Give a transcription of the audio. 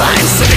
Climbs